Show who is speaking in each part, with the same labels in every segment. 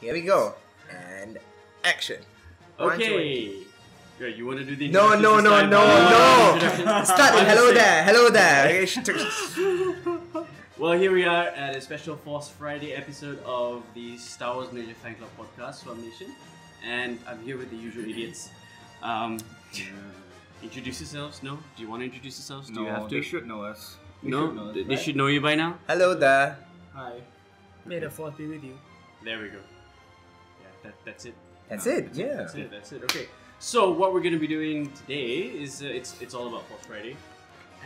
Speaker 1: Here we go. And action.
Speaker 2: Okay. Yeah, you want to do the
Speaker 1: No,
Speaker 2: introductions
Speaker 1: no, no,
Speaker 2: time?
Speaker 1: no, no. Start with hello there, hello there.
Speaker 2: Well, here we are at a special Force Friday episode of the Star Wars Malaysia Fan Club podcast from Nation, and I'm here with the usual idiots. Um, introduce yourselves. No, do you want to introduce yourselves? Do
Speaker 3: No,
Speaker 2: you have to?
Speaker 3: they should know us. They
Speaker 2: no,
Speaker 3: should know us,
Speaker 2: they
Speaker 3: right?
Speaker 2: should know you by now.
Speaker 1: hello there.
Speaker 4: Hi. May the force be with you.
Speaker 2: There we go. That, that's it.
Speaker 1: That's
Speaker 3: No,
Speaker 1: it,
Speaker 3: that's
Speaker 1: yeah.
Speaker 2: That's it. That's it. Okay. So what we're going to be doing today is uh, it's it's all about Force Friday,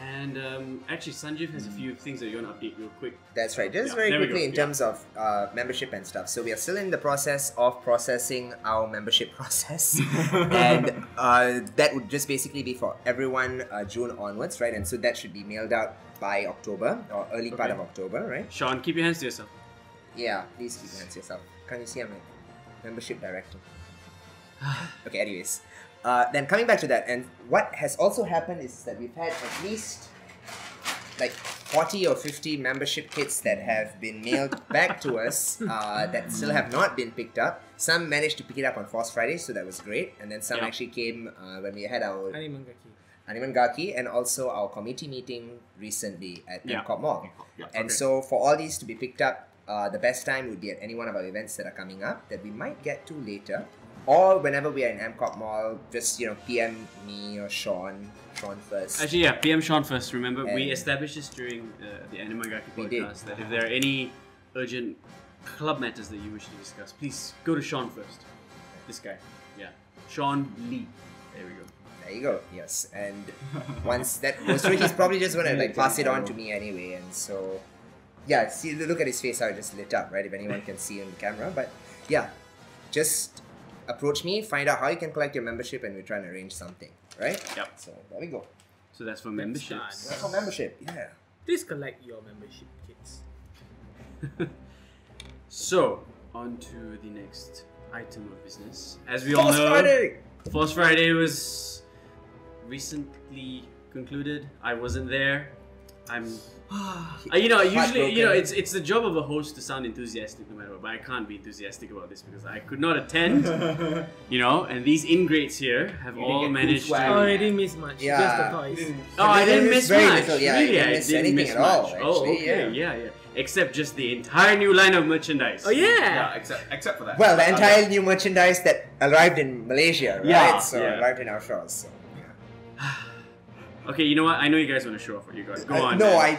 Speaker 2: and um, actually Sanjeev has a few things that you want to update real quick.
Speaker 1: That's right. Just
Speaker 2: Yeah,
Speaker 1: very quickly in
Speaker 2: yeah.
Speaker 1: terms of uh, membership and stuff. So we are still in the process of processing our membership process, and uh, that would just basically be for everyone uh, June onwards, right? And so that should be mailed out by October or early part of October, right?
Speaker 2: Sean, keep your hands to yourself.
Speaker 1: Yeah, please keep your hands to yourself. Can't you see I'm a membership director? okay, anyways. Uh, then coming back to that, and what has also happened is that we've had at least like 40 or 50 membership kits that have been mailed back to us uh, that still have not been picked up. Some managed to pick it up on Force Friday, so that was great. And then some
Speaker 2: Yeah.
Speaker 1: actually came uh, when we had our
Speaker 4: Animangaki.
Speaker 1: Animangaki and also our committee meeting recently at
Speaker 2: Yeah.
Speaker 1: MCOP Mall.
Speaker 3: Yeah.
Speaker 1: And
Speaker 2: Okay.
Speaker 1: so for all these to be picked up, uh, the best time would be at any one of our events that are coming up that we might get to later. Or whenever we are in MCOP Mall, just you know, PM me or Sean, Sean first.
Speaker 2: Actually, yeah, PM Sean first. Remember, we established this during uh, the
Speaker 1: Animangaki
Speaker 2: podcast that if there are any urgent club matters that you wish to discuss, please go to Sean first. This guy, yeah, Sean Lee. There we go.
Speaker 1: There you go. Yes, and once that goes through, he's probably just gonna like pass it on to me anyway. And so, yeah, see, look at his face how it just lit up, right? If anyone can see on the camera, but yeah, just approach me, find out how you can collect your membership, and we'll try and arrange something, right?
Speaker 2: Yep.
Speaker 1: So there we go.
Speaker 2: So that's for
Speaker 4: Let's
Speaker 2: memberships.
Speaker 1: That's for membership. Yeah.
Speaker 4: Please collect your membership kits.
Speaker 2: So on to the next item of business. As we all know,
Speaker 1: Friday!
Speaker 2: Force Friday was recently concluded. I wasn't there. I'm. Uh, you know, usually, you know, it's it's the job of a host to sound enthusiastic no matter what. But I can't be enthusiastic about this because I could not attend. you know, and these ingrates here have
Speaker 3: You didn't
Speaker 2: all
Speaker 3: get
Speaker 2: managed to.
Speaker 4: Oh, I didn't miss much.
Speaker 1: Yeah.
Speaker 4: Just the toys.
Speaker 2: Oh, I didn't miss
Speaker 1: very
Speaker 2: much.
Speaker 1: little, yeah, you
Speaker 2: really,
Speaker 1: didn't
Speaker 2: I
Speaker 1: miss
Speaker 2: didn't
Speaker 1: anything
Speaker 2: miss
Speaker 1: at all,
Speaker 2: much. oh,
Speaker 1: actually,
Speaker 2: okay, yeah. yeah, Except just the entire new line of merchandise.
Speaker 4: Oh yeah.
Speaker 3: Yeah, except except for that.
Speaker 1: Well, the entire new merchandise that arrived in Malaysia, right?
Speaker 3: Yeah,
Speaker 1: so
Speaker 2: yeah.
Speaker 1: arrived in our shores. So.
Speaker 2: Okay, you know what? I know you guys want to show off what you got. Go
Speaker 1: Uh,
Speaker 2: on.
Speaker 1: no,
Speaker 2: man.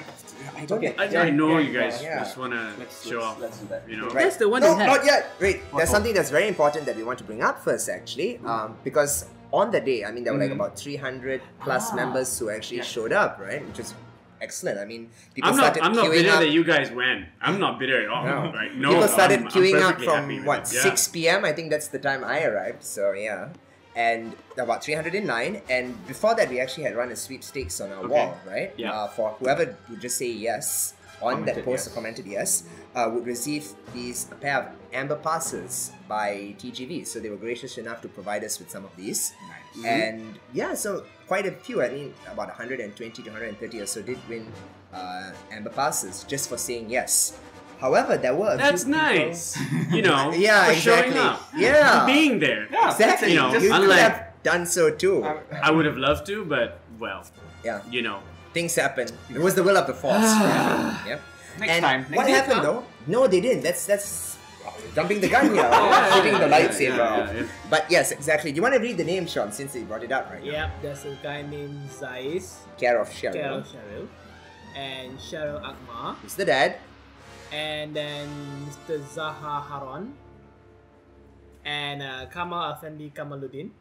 Speaker 1: I, I don't.
Speaker 3: Okay.
Speaker 2: I,
Speaker 3: Yeah,
Speaker 2: I know
Speaker 3: yeah,
Speaker 2: you guys
Speaker 1: yeah.
Speaker 2: just want to
Speaker 3: Let's,
Speaker 2: show
Speaker 3: let's,
Speaker 2: off.
Speaker 3: let's do that.
Speaker 2: You know.
Speaker 1: Right.
Speaker 4: That's the one
Speaker 1: no,
Speaker 4: you
Speaker 1: not yet. Wait, there's
Speaker 3: Oh.
Speaker 1: something that's very important that we want to bring up first, actually, um, because on the day, I mean, there were like
Speaker 3: Mhm.
Speaker 1: about 300 plus
Speaker 3: Ah.
Speaker 1: members who actually
Speaker 3: Yeah.
Speaker 1: showed up, right? Which is excellent. I mean, people
Speaker 2: I'm not.
Speaker 1: started
Speaker 2: I'm not
Speaker 1: queuing
Speaker 2: bitter
Speaker 1: up.
Speaker 2: that you guys went. I'm not bitter at all.
Speaker 1: No.
Speaker 2: Right? No.
Speaker 1: people started
Speaker 2: I'm,
Speaker 1: queuing
Speaker 2: I'm
Speaker 1: up from what.
Speaker 2: Yeah.
Speaker 1: 6 p.m. I think that's the time I arrived. So yeah, and about 300 in line. And before that, we actually had run a sweepstakes on our
Speaker 2: Okay.
Speaker 1: wall, right?
Speaker 2: Yeah.
Speaker 1: Uh, for whoever would just say yes on that post
Speaker 3: yes.
Speaker 1: or commented yes, uh, would receive these a pair of amber passes by TGV. So they were gracious enough to provide us with some of these.
Speaker 3: Nice.
Speaker 1: And yeah, so quite a few, I mean about 120 to 130 or so did win uh, Amber Passes just for saying yes. However, there were a
Speaker 2: That's
Speaker 1: few people-
Speaker 2: nice. You know.
Speaker 1: Yeah,
Speaker 2: for
Speaker 1: exactly.
Speaker 2: Showing up.
Speaker 1: Yeah.
Speaker 2: Being there.
Speaker 3: Yeah,
Speaker 1: Exactly.
Speaker 2: You know,
Speaker 1: you could have done so too.
Speaker 2: I would have loved to, but well,
Speaker 1: yeah,
Speaker 2: you know.
Speaker 1: things happen. It was the will of the force. Yep.
Speaker 3: Next
Speaker 1: and
Speaker 3: time.
Speaker 1: what
Speaker 3: Next
Speaker 1: happened
Speaker 3: time.
Speaker 1: though? No, they didn't. That's that's jumping the gun here.
Speaker 3: Yeah,
Speaker 1: shooting the lightsaber.
Speaker 2: yeah,
Speaker 1: off.
Speaker 2: yeah.
Speaker 1: But yes, exactly. Do you want to read the name, Sean, since you brought it up right now?
Speaker 4: Yep, there's a guy named Zais,
Speaker 1: Care of Cheryl.
Speaker 4: Carol Cheryl, and Cheryl Akmal,
Speaker 1: It's the dad.
Speaker 4: And then Mr. Zaha Haron, and uh, Kamal Afendi Kamaluddin,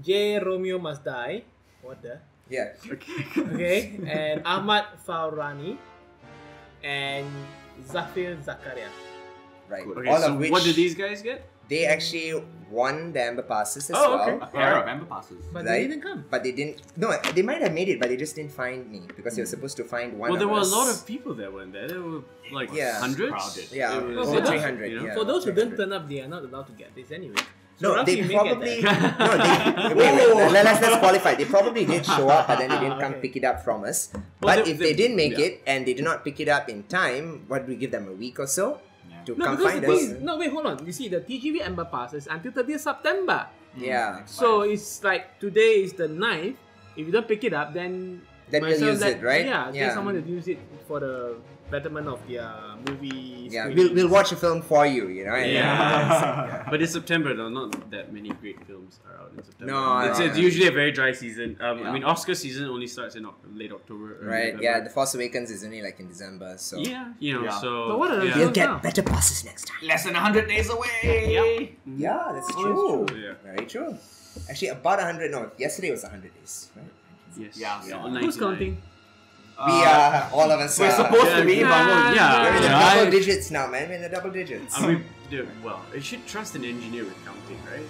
Speaker 4: J. Romeo Must Die. what the?
Speaker 1: Yeah.
Speaker 2: Okay.
Speaker 4: Okay, and Ahmad Faurani, and Zafir Zakaria.
Speaker 1: Right.
Speaker 2: Okay.
Speaker 1: All
Speaker 2: so
Speaker 1: of which
Speaker 2: what do these guys get?
Speaker 1: they actually won the Amber Passes as
Speaker 2: Oh,
Speaker 1: well.
Speaker 2: okay.
Speaker 3: A pair of amber passes.
Speaker 4: But
Speaker 1: Right.
Speaker 4: they didn't come.
Speaker 1: But they didn't. No, they might have made it, but they just didn't find me because they were supposed to find one.
Speaker 2: well, there
Speaker 1: of
Speaker 2: were a lot of people that went there. There were like
Speaker 1: Yeah.
Speaker 2: hundreds.
Speaker 3: Crowded.
Speaker 1: Yeah,
Speaker 2: It was
Speaker 4: over
Speaker 2: enough,
Speaker 1: 300,
Speaker 2: you know?
Speaker 1: yeah.
Speaker 4: For those who
Speaker 1: 300.
Speaker 4: didn't turn up, they are not allowed to get this anyway.
Speaker 1: No, they probably
Speaker 4: that.
Speaker 1: no. They wait, wait. Let, us let's qualify. They probably did show up, but then they didn't come
Speaker 4: Okay.
Speaker 1: pick it up from us.
Speaker 2: Well,
Speaker 1: but
Speaker 2: they-
Speaker 1: if they,
Speaker 2: they-
Speaker 1: did make
Speaker 2: yeah.
Speaker 1: it and they did not pick it up in time, what do we give them a week or so?
Speaker 3: Yeah.
Speaker 1: to
Speaker 4: No,
Speaker 1: come
Speaker 4: because
Speaker 1: find
Speaker 4: the
Speaker 1: us.
Speaker 4: thing is, no, wait, hold on. You see, the TGV Amber Pass is until 30th September. Mm.
Speaker 1: Yeah.
Speaker 4: So it's like today is the 9th. If you don't pick it up, then
Speaker 1: Then
Speaker 4: might as
Speaker 1: we'll
Speaker 4: well
Speaker 1: use
Speaker 4: let-
Speaker 1: it, right?
Speaker 4: Yeah,
Speaker 1: Yeah.
Speaker 4: get someone to use it for the betterment of their movie.
Speaker 1: Yeah, we'll, we'll watch a film for you, you know. and-
Speaker 2: Yeah. But it's September though, not that many great films are out in September.
Speaker 1: No,
Speaker 2: it's,
Speaker 1: no,
Speaker 2: it's
Speaker 1: no.
Speaker 2: usually a very dry season. Um, I mean, Oscar season only starts in late October.
Speaker 1: Right,
Speaker 2: November.
Speaker 1: yeah, The Force Awakens is only like in December, so.
Speaker 2: yeah, you know,
Speaker 3: Yeah.
Speaker 2: so.
Speaker 4: But what are the
Speaker 2: yeah.
Speaker 1: We'll get
Speaker 4: now?
Speaker 1: better passes next time.
Speaker 3: Less than 100 days away!
Speaker 1: Yeah, that's
Speaker 4: Oh,
Speaker 1: true.
Speaker 2: true, yeah.
Speaker 1: Very true. Actually, about 100, no, yesterday was 100 days, right?
Speaker 2: Yes.
Speaker 3: Yeah.
Speaker 2: yeah.
Speaker 4: Who's counting?
Speaker 1: We are, all of us
Speaker 3: We're
Speaker 1: are.
Speaker 3: supposed
Speaker 2: Yeah,
Speaker 3: to be,
Speaker 2: yeah,
Speaker 3: but
Speaker 2: well,
Speaker 1: We're
Speaker 2: yeah.
Speaker 1: in the
Speaker 2: yeah,
Speaker 1: double
Speaker 2: I-
Speaker 1: digits now, man. We're in the double digits.
Speaker 2: I mean, dude, well, you should trust an engineer with counting, right?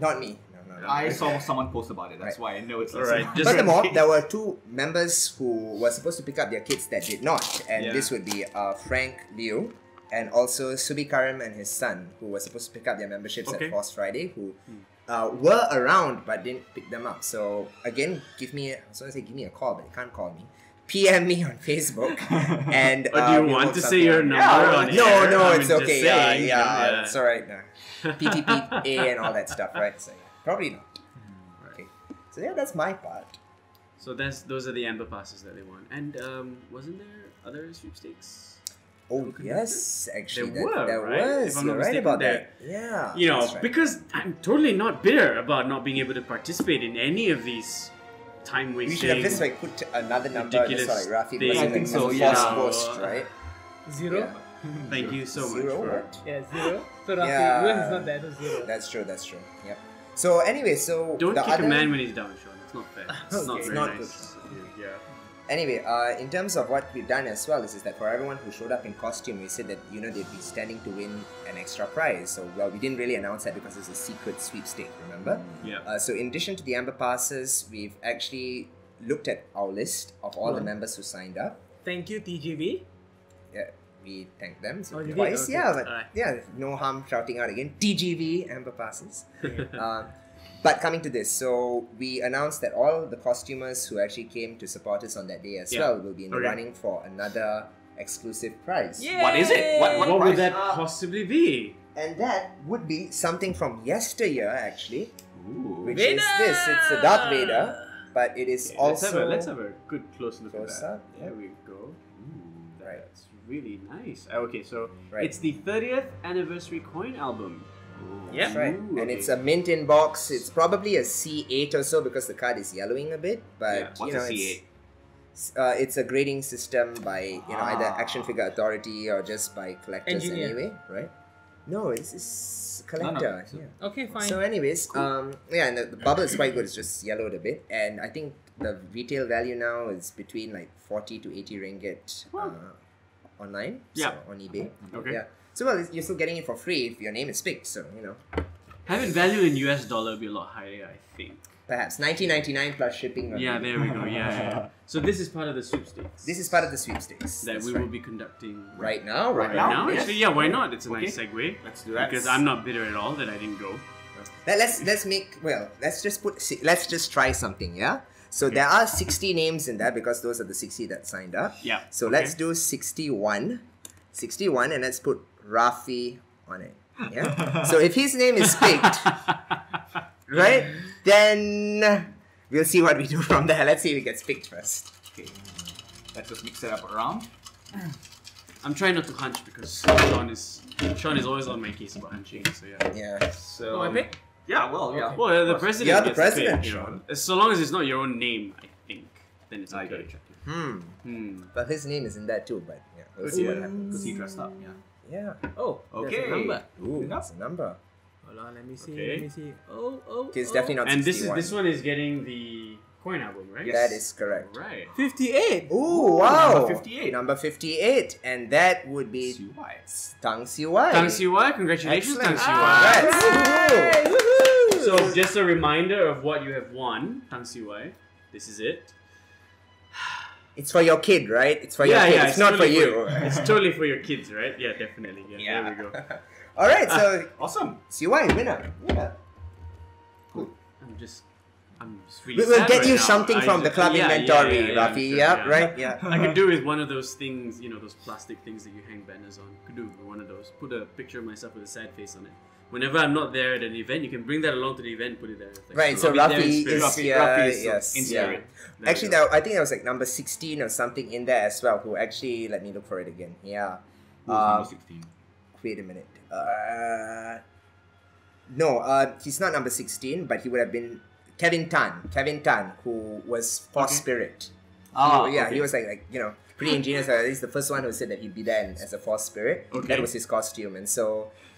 Speaker 1: Not me. No, no, no.
Speaker 3: I saw someone post about it. That's
Speaker 1: Right.
Speaker 3: why I know it's
Speaker 2: All right, just-
Speaker 1: Furthermore, there were two members who were supposed to pick up their kids that did not, and
Speaker 2: Yeah.
Speaker 1: this would be uh, Frank Liu and also Subi Karim and his son, who were supposed to pick up their memberships
Speaker 2: Okay.
Speaker 1: at Force Friday, who uh, were around but didn't pick them up. So again, give me, I was going to say give me a call, but you can't call me. PM me on Facebook, and
Speaker 2: Or do
Speaker 1: uh,
Speaker 2: you want to say your number
Speaker 3: Yeah,
Speaker 2: on
Speaker 1: No,
Speaker 2: air?
Speaker 1: no,
Speaker 2: I
Speaker 1: it's
Speaker 2: mean,
Speaker 1: okay.
Speaker 2: saying,
Speaker 1: yeah, yeah, it's alright. No. PDPA and all that stuff, right? So yeah, probably not. Okay, so yeah, that's my part.
Speaker 2: So that's those are the amber passes that they won. And um, wasn't there other sweepstakes?
Speaker 1: Oh yes, actually,
Speaker 2: There
Speaker 1: that,
Speaker 2: were,
Speaker 1: there
Speaker 2: right? If
Speaker 1: was.
Speaker 2: I'm
Speaker 1: You're
Speaker 2: not
Speaker 1: right
Speaker 2: mistaken,
Speaker 1: about
Speaker 2: there-
Speaker 1: that. Yeah,
Speaker 2: You know,
Speaker 1: right.
Speaker 2: because I'm totally not bitter about not being able to participate in any of these time
Speaker 1: we should have just like put another number just for like
Speaker 2: ridiculous
Speaker 1: Rafie
Speaker 2: thing.
Speaker 1: because
Speaker 3: I
Speaker 1: like,
Speaker 3: think so,
Speaker 1: a
Speaker 3: yeah.
Speaker 1: post, right?
Speaker 4: Zero?
Speaker 1: Yeah.
Speaker 2: Thank you so
Speaker 1: Zero,
Speaker 2: much. For,
Speaker 1: what?
Speaker 4: Yeah, zero. So Rafie,
Speaker 1: Yeah.
Speaker 4: yours is not there, so zero.
Speaker 1: That's true. That's true. Yep. So anyway, so
Speaker 2: don't
Speaker 1: the
Speaker 2: kick
Speaker 1: other,
Speaker 2: a man when he's down, Sean. It's not fair. It's not
Speaker 1: Okay.
Speaker 2: very
Speaker 1: Not
Speaker 2: nice. of you, Yeah.
Speaker 1: Anyway, uh, in terms of what we've done as well is, is that for everyone who showed up in costume, we said that you know they'd be standing to win an extra prize. So well, we didn't really announce that because it's a secret sweepstake. Remember?
Speaker 2: Yeah.
Speaker 1: Uh, so in addition to the amber passes, we've actually looked at our list of all the
Speaker 4: Hmm.
Speaker 1: members who signed up.
Speaker 4: Thank you, TGV.
Speaker 1: Yeah, we thank them so
Speaker 4: Oh,
Speaker 1: twice.
Speaker 4: Okay.
Speaker 1: Yeah, but
Speaker 2: Alright.
Speaker 1: yeah, no harm shouting out again. TGV amber passes. uh, but coming to this, so we announced that all the costumers who actually came to support us on that day as
Speaker 2: Yeah.
Speaker 1: well will be in the
Speaker 2: Okay.
Speaker 1: running for another exclusive prize.
Speaker 3: What is it? What-
Speaker 2: What,
Speaker 3: what
Speaker 2: would that
Speaker 1: Uh,
Speaker 2: possibly be?
Speaker 1: And that would be something from yesteryear actually,
Speaker 3: Ooh.
Speaker 1: which is this. It's a Darth Vader, but it is
Speaker 2: Okay, let's have
Speaker 1: also
Speaker 2: a let's have a good close look
Speaker 1: Close
Speaker 2: at that.
Speaker 1: up, yeah.
Speaker 2: There we go. Ooh,
Speaker 1: Right.
Speaker 2: That's really nice. Okay, so
Speaker 1: Right.
Speaker 2: it's the 30th anniversary coin album.
Speaker 4: Yeah.
Speaker 1: That's right.
Speaker 2: Ooh,
Speaker 1: And
Speaker 2: okay.
Speaker 1: it's a mint in box. It's probably a C8 or so because the card is yellowing a bit. But
Speaker 2: Yeah.
Speaker 3: What's
Speaker 1: you know,
Speaker 3: a
Speaker 1: it's,
Speaker 3: C8?
Speaker 1: Uh, it's a grading system by you know either
Speaker 3: Ah.
Speaker 1: Action Figure Authority or just by collectors
Speaker 4: Engineer.
Speaker 1: anyway, right? No, this is collector.
Speaker 3: So-
Speaker 1: yeah.
Speaker 4: Okay, fine.
Speaker 1: So, anyways, um, yeah, and the, the bubble is quite good. It's just yellowed a bit, and I think the retail value now is between like forty to eighty ringgit uh, online.
Speaker 2: Yeah.
Speaker 1: So on eBay.
Speaker 2: Okay.
Speaker 1: Yeah. So well, you're still getting it for free if your name is picked. So you know,
Speaker 2: Having value in US dollar would be a lot higher, I think.
Speaker 1: perhaps nineteen ninety nine plus shipping.
Speaker 2: Yeah, there we go. Yeah, yeah. So this is part of the sweepstakes.
Speaker 1: This is part of the sweepstakes.
Speaker 2: that
Speaker 1: That's
Speaker 2: we
Speaker 1: right.
Speaker 2: will be conducting
Speaker 1: right now. Right,
Speaker 3: Right
Speaker 1: now.
Speaker 2: now.
Speaker 3: Yes.
Speaker 2: Actually, yeah, why not? It's a nice segue.
Speaker 3: Let's do that.
Speaker 2: Because I'm not bitter at all that I didn't go.
Speaker 1: Let, let's let's make well. Let's just put. Let's just try something. Yeah. So there are sixty names in there because those are the sixty that signed up.
Speaker 2: Yeah.
Speaker 1: So
Speaker 2: okay.
Speaker 1: let's do 61. 61 and let's put Rafie on it. Yeah. so if his name is picked, right? Then we'll see what we do from there. Let's see if it gets picked first.
Speaker 3: Okay. Let's just mix it up around.
Speaker 2: I'm trying not to hunch because Sean is Sean is always on my case about hunching. So yeah.
Speaker 1: Yeah.
Speaker 2: So
Speaker 4: Oh, I pick?
Speaker 3: Yeah, well, yeah.
Speaker 4: Okay.
Speaker 2: Well, the
Speaker 3: Of course.
Speaker 2: president.
Speaker 1: You're the
Speaker 2: gets pick,
Speaker 1: president,
Speaker 2: you know.
Speaker 1: Sean.
Speaker 2: So long as it's not your own name, I think, then it's
Speaker 3: I
Speaker 2: okay.
Speaker 3: gotta check.
Speaker 1: Hmm.
Speaker 2: Hmm.
Speaker 1: But his name is in there too, but yeah. We'll
Speaker 3: Good
Speaker 1: see what happens.
Speaker 3: Because he dressed up, yeah.
Speaker 1: Yeah.
Speaker 4: Oh, there's
Speaker 3: Okay.
Speaker 4: a number.
Speaker 1: Ooh, that's a number.
Speaker 4: Hold on, let me see.
Speaker 2: Okay.
Speaker 4: Let me see. Oh, oh.
Speaker 1: Okay, it's
Speaker 4: oh.
Speaker 1: definitely not
Speaker 2: And this is this one is getting the coin album, right? Yes.
Speaker 1: That is correct.
Speaker 2: Right.
Speaker 4: 58.
Speaker 1: Ooh, wow.
Speaker 3: number 58.
Speaker 1: Number 58. And that would be
Speaker 3: Sue White.
Speaker 1: Tang Siwai.
Speaker 2: Tang Siwai, congratulations, Tang
Speaker 1: Excellent.
Speaker 2: Siwai.
Speaker 1: Congrats.
Speaker 4: Hey, woohoo!
Speaker 2: So just a reminder of what you have won, Tang Siwai. This is it.
Speaker 1: It's for your kid, right? It's for
Speaker 2: yeah,
Speaker 1: your kid.
Speaker 2: yeah.
Speaker 1: it's, not for
Speaker 2: totally
Speaker 1: you.
Speaker 2: it's totally for your kids, right? Yeah, definitely. Yeah,
Speaker 3: Yeah.
Speaker 2: There we go.
Speaker 1: All right, so ah,
Speaker 3: Awesome.
Speaker 1: Siwai winner. Yeah. Cool.
Speaker 2: I'm just I'm just really
Speaker 1: We will get
Speaker 2: right
Speaker 1: you
Speaker 2: now.
Speaker 1: something
Speaker 2: I
Speaker 1: from the club
Speaker 2: yeah,
Speaker 1: inventory,
Speaker 2: yeah,
Speaker 1: Rafie.
Speaker 2: sure,
Speaker 1: yeah,
Speaker 2: yeah.
Speaker 1: right? Yeah.
Speaker 2: I could do with one of those things, you know, those plastic things that you hang banners on. Could do with one of those. Put a picture of myself with a sad face on it. Whenever I'm not there at an event, you can bring that along to the event, put it there. Like,
Speaker 1: Right, so
Speaker 2: I'll be there in
Speaker 1: Rafie
Speaker 2: spirit.
Speaker 1: is
Speaker 3: Rafie-
Speaker 1: yeah,
Speaker 3: Rafie is
Speaker 1: yes,
Speaker 3: in
Speaker 1: yeah.
Speaker 3: spirit.
Speaker 2: There
Speaker 1: Actually,
Speaker 2: we
Speaker 1: that, I think that was like number sixteen or something in there as well. Who actually let me look for it again? Yeah.
Speaker 3: Who
Speaker 1: Uh,
Speaker 3: number 16?
Speaker 1: wait a minute. Uh, no, uh, he's not number sixteen, but he would have been Kevin Tan. Kevin Tan, who was Force
Speaker 2: Okay.
Speaker 1: Spirit.
Speaker 3: Oh,
Speaker 1: He- yeah,
Speaker 3: okay.
Speaker 1: he was like like you know pretty ingenious. Uh, he's the first one who said that he'd be there as a Force Spirit.
Speaker 2: Okay.
Speaker 1: That was his costume, and so if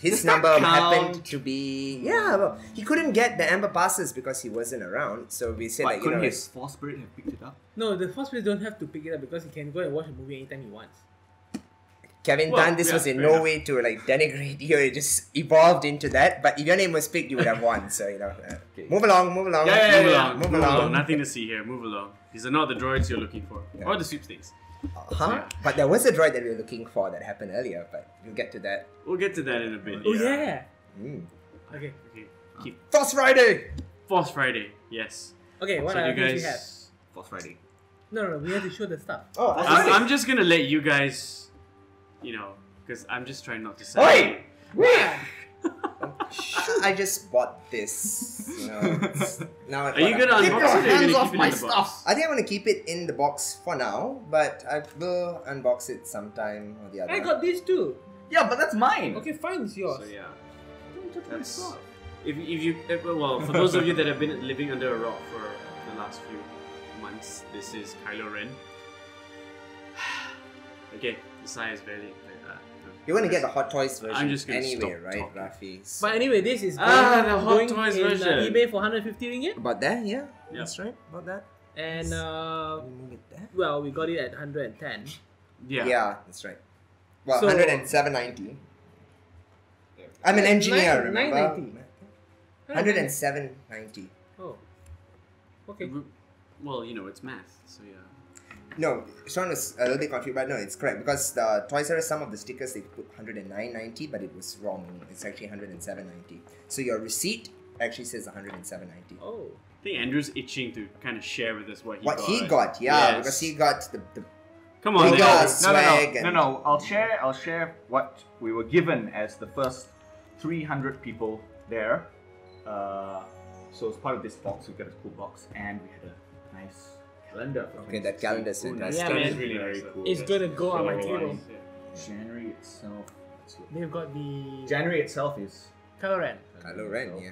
Speaker 1: his
Speaker 3: Does that
Speaker 1: number happened to be yeah, well, he couldn't get the amber passes because he wasn't around. So we said
Speaker 3: But
Speaker 1: like you know
Speaker 3: couldn't
Speaker 1: like-
Speaker 3: his force spirit have picked it up?
Speaker 4: No, the first place don't have to pick it up because he can go and watch a movie anytime he wants.
Speaker 1: Kevin
Speaker 2: Well,
Speaker 1: Tan, this
Speaker 2: yeah,
Speaker 1: was in no
Speaker 2: enough.
Speaker 1: way to like denigrate you. It just evolved into that. But if your name was picked, you would have won. So you know, uh,
Speaker 3: Okay.
Speaker 1: move along, move along.
Speaker 3: Yeah, yeah,
Speaker 2: Move
Speaker 3: yeah,
Speaker 2: along,
Speaker 1: move
Speaker 2: move,
Speaker 1: along.
Speaker 2: along. Nothing to see here. Move along. These are not the droids you're looking for,
Speaker 1: Yeah.
Speaker 2: or the sweepstakes.
Speaker 1: Huh? But there was a droid that we were looking for that happened earlier. But we'll get to that.
Speaker 2: We'll get to that in a bit.
Speaker 4: Oh yeah.
Speaker 1: Mm.
Speaker 4: Okay.
Speaker 2: Okay. Keep
Speaker 1: Force Friday.
Speaker 2: Force Friday. Yes.
Speaker 4: Okay. What
Speaker 2: so
Speaker 4: other
Speaker 2: you
Speaker 4: things we have?
Speaker 2: guys.
Speaker 3: Force Friday.
Speaker 4: No, no, no. We have to show the stuff.
Speaker 1: Oh, I,
Speaker 2: I'm, I'm just gonna let you guys, you know, because I'm just trying not to say.
Speaker 1: Oi!
Speaker 4: Yeah.
Speaker 1: I just bought this. You know, it's- now
Speaker 2: Are you gonna
Speaker 3: Keep
Speaker 2: unbox
Speaker 3: your
Speaker 2: it or are you
Speaker 3: hands
Speaker 2: gonna
Speaker 3: off
Speaker 2: keep it
Speaker 3: my
Speaker 2: in the box?
Speaker 3: stuff.
Speaker 1: I think I'm gonna keep it in the box for now, but I will unbox it sometime or the other.
Speaker 4: I got this too.
Speaker 3: Yeah, but that's mine.
Speaker 4: Okay, fine, it's yours.
Speaker 2: So yeah,
Speaker 3: Don't touch my
Speaker 2: that's
Speaker 3: stuff.
Speaker 2: if if you if, well for those of you that have been living under a rock for the last few months, this is Kylo Ren. okay, the sigh is barely. Uh,
Speaker 1: You're gonna get the Hot Toys version
Speaker 2: I'm just gonna
Speaker 1: anyway,
Speaker 2: stop
Speaker 1: right,
Speaker 2: talking.
Speaker 1: Rafie? So-
Speaker 4: But anyway, this is going,
Speaker 2: Ah, the Hot
Speaker 4: going
Speaker 2: Toys
Speaker 4: in, uh,
Speaker 2: version.
Speaker 4: eBay for 150 ringgit.
Speaker 1: About that, yeah,
Speaker 2: Yeah.
Speaker 1: that's right. About that.
Speaker 4: And uh,
Speaker 1: Let me move it there.
Speaker 4: well, we got it at 110.
Speaker 2: yeah.
Speaker 1: Yeah. that's right. Well,
Speaker 4: So-
Speaker 1: 107.90. I'm an
Speaker 4: Nine-
Speaker 1: engineer, remember?
Speaker 4: 990.
Speaker 1: 107.90.
Speaker 4: Oh. Okay.
Speaker 2: Well, you know, it's math, so yeah.
Speaker 1: No, Sean was a little bit confused, but no, it's correct because the Toys R Us, some of the stickers they put 109.90, but it was wrong. It's actually 107.90. So your receipt actually says 107.90.
Speaker 4: Oh.
Speaker 2: I think Andrew's itching to kind of share with us what he
Speaker 1: What
Speaker 2: got.
Speaker 1: he got, yeah,
Speaker 2: Yes.
Speaker 1: because he got the, the
Speaker 2: Come on,
Speaker 1: Big
Speaker 2: then.
Speaker 1: ass.
Speaker 3: No, no,
Speaker 1: swag
Speaker 3: no, no, no. I'll share. I'll share what we were given as the first 300 people there. Uh, so as part of this box, we got a cool box, and we had a nice calendar. For
Speaker 1: Okay, that calendar is fantastic.
Speaker 4: Yeah, man.
Speaker 2: It's really
Speaker 3: Very cool.
Speaker 4: It's gonna go on my
Speaker 2: So
Speaker 4: table.
Speaker 2: nice, yeah.
Speaker 3: January itself.
Speaker 4: They've got the
Speaker 3: January itself is.
Speaker 4: Kylo Ren.
Speaker 1: Kylo Ren, yeah.